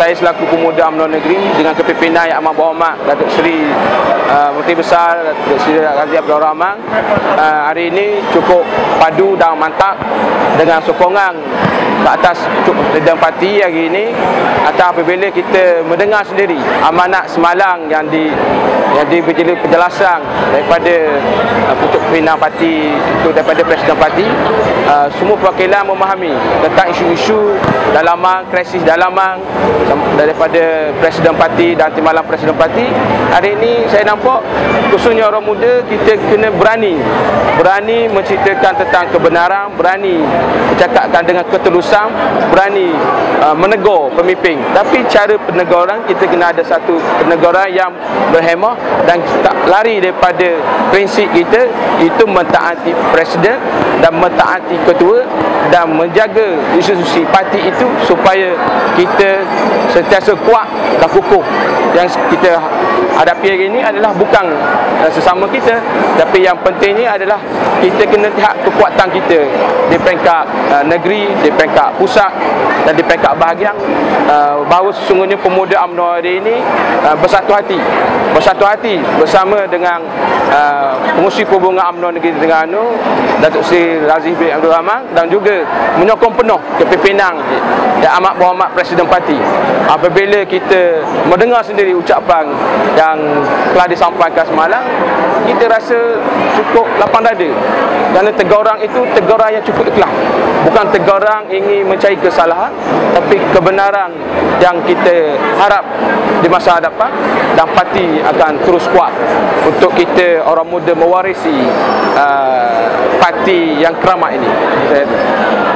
saya selaku pemuda UMNO Negeri dengan kepimpinan Yang Amat Berhormat Datuk Seri uh, Menteri Besar Datuk Seri Razi Abdul Rahman. Uh, hari ini cukup padu dan mantap dengan sokongan ke atas Presiden Parti hari ini atas apabila kita mendengar sendiri amanat semalang yang di yang diberi penjelasan daripada uh, Pucuk Pimpinan Parti itu daripada Presiden Parti uh, semua perwakilan memahami tentang isu-isu dalaman, krisis dalaman daripada Presiden Parti dan Timbalan Presiden Parti. Hari ini saya nampak khususnya orang muda kita kena berani berani menceritakan tentang kebenaran berani bercakapkan dengan ketulusan berani uh, menegur pemimpin. Tapi cara peneguran kita kena ada satu peneguran yang berhemah dan tak lari daripada prinsip kita itu mentaati presiden dan mentaati ketua dan menjaga institusi parti itu supaya kita sentiasa kuat dan kukuh yang kita hadapi hari ini adalah bukan uh, sesama kita. Tapi yang pentingnya adalah kita kena lihat kekuatan kita di peringkat uh, negeri di peringkat pusat dan di peringkat bahagian. Uh, bahawa sesungguhnya pemuda UMNO hari ini bersatu hati. Bersatu hati bersama dengan uh, pengusi perhubungan UMNO Negeri Terengganu Datuk Seri Razif bin Abdul Rahman dan juga menyokong penuh kepimpinan yang amat berhormat Presiden Parti apabila kita mendengar sendiri ucapan yang telah disampaikan semalam kita rasa cukup lapang dada. Kerana teguran itu teguran yang cukup ikhlas. Bukan teguran ingin mencari kesalahan tapi kebenaran yang kita harap di masa hadapan dan parti akan terus kuat untuk kita orang muda mewarisi uh, parti yang keramat ini